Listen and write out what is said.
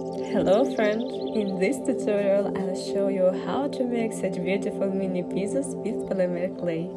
Hello friends! In this tutorial I'll show you how to make such beautiful mini pizzas with polymer clay.